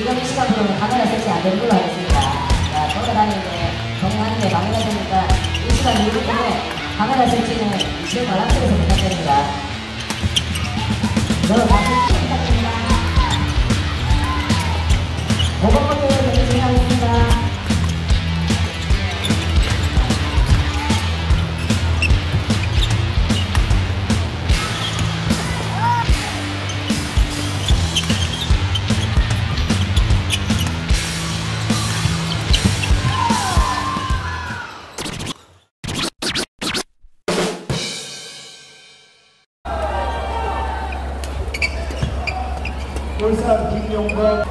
지금 이 시간부터는 카메라 설치 안 되는 걸로 하겠습니다. 자, 돌아다니는데 동행하는 데 방해가 되니까 이 시간 이후부터는 카메라 설치는 지금 관람석에서 부탁드립니다. 울산 김용건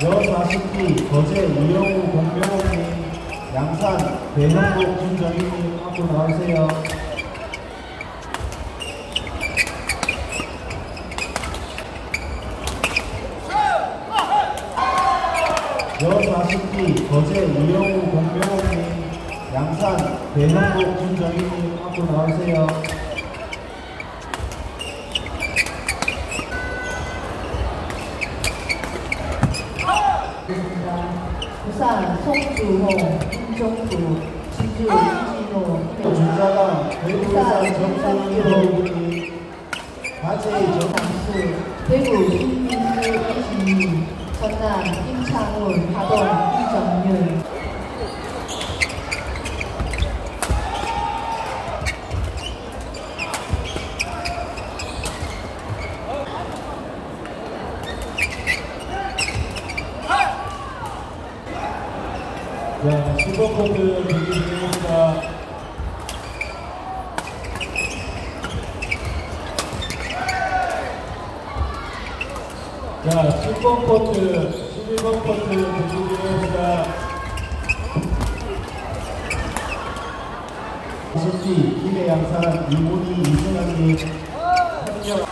여40기 거제 이영우 공병호님 양산 배현복 김정희님 앞으로 나오세요. 여40기 거제 이영우 공병호님 양산 배현복 김정희님 앞으로 나오세요. 부산 송주호, 김종구, 진주, 이진호, 주자가 대구산 정상일호군이 과제의 정 장수, 대구 김민수, 이진희, 전남 김창훈, 하동 김정윤, 자, 슈퍼코드 경기 진행합니다. 자, 10번 코트, 11번 코트 경기 진행합니다. 50기 김해양산 이문희 이승환님 현역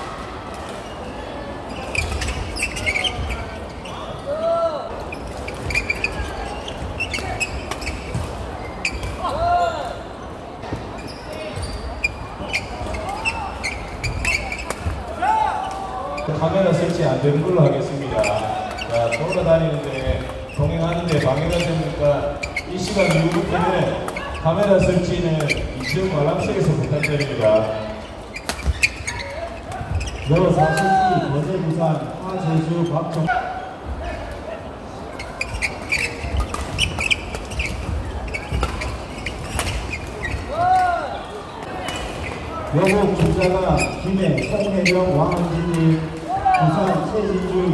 카메라 설치 안 되는 걸로 하겠습니다. 자, 돌아다니는데, 동행하는데 방해가 되니까 이 시간 이후부터는 카메라 설치는 이지역 관람석에서 부탁드립니다. 여 40기 거제 부산 화제주 박정 여국 주자가 김해 송혜령 왕은진님 부산 최진주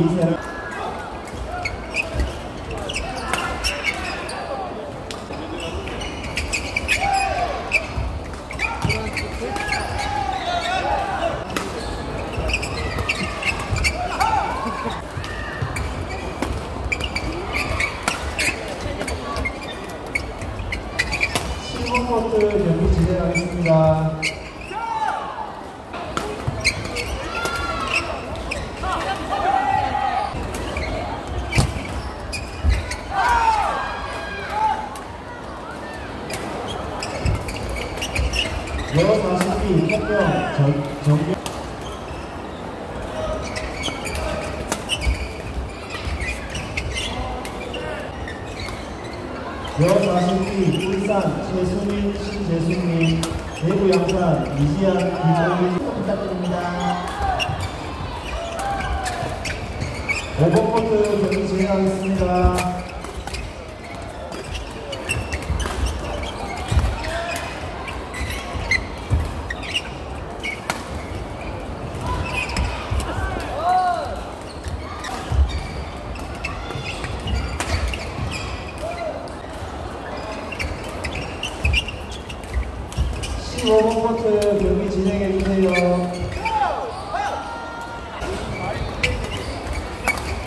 진행하겠습니다. 여 40기 태평 정- 정경 여 40기 울산 최수민 신재수님 대구 양산 이지한 김정희 부탁드립니다. 5번 코트 경기 진행하겠습니다. (15번) 코트 경기 진행해 주세요.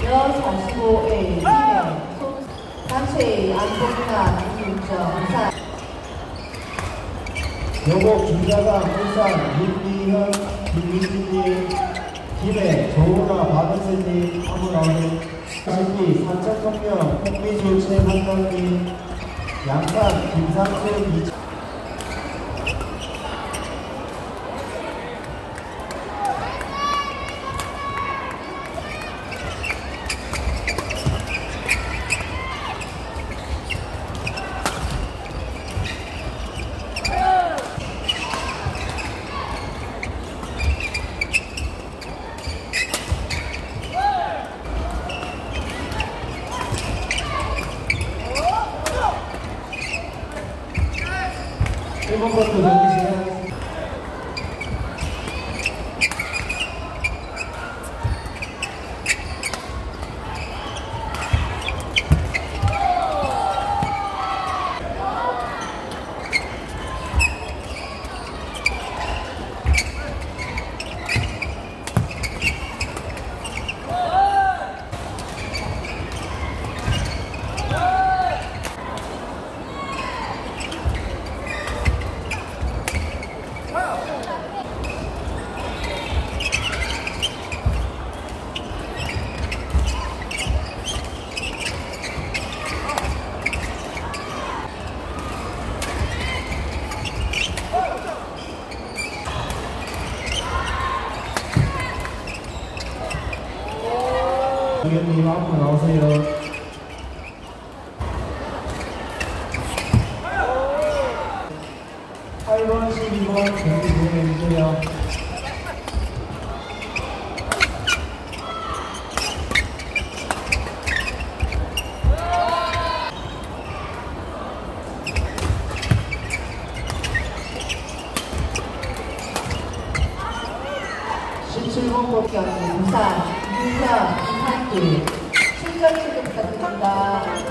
여 45회 김해, 손, 단체 이윤정, 부산, 여곡 중자강 울산 윤미현 김민진님 김해 조은아 박은슬님 한분 나오는 시피 산천통령 홍미주 최한강님 양산 김상준 이일 의원님 앞으로 나오세요. 팔번 12번 경기 진행해주세요. 십칠번 뽑기 하는 부산, 유현, 이한 길, 친절 체크 부탁드립니다.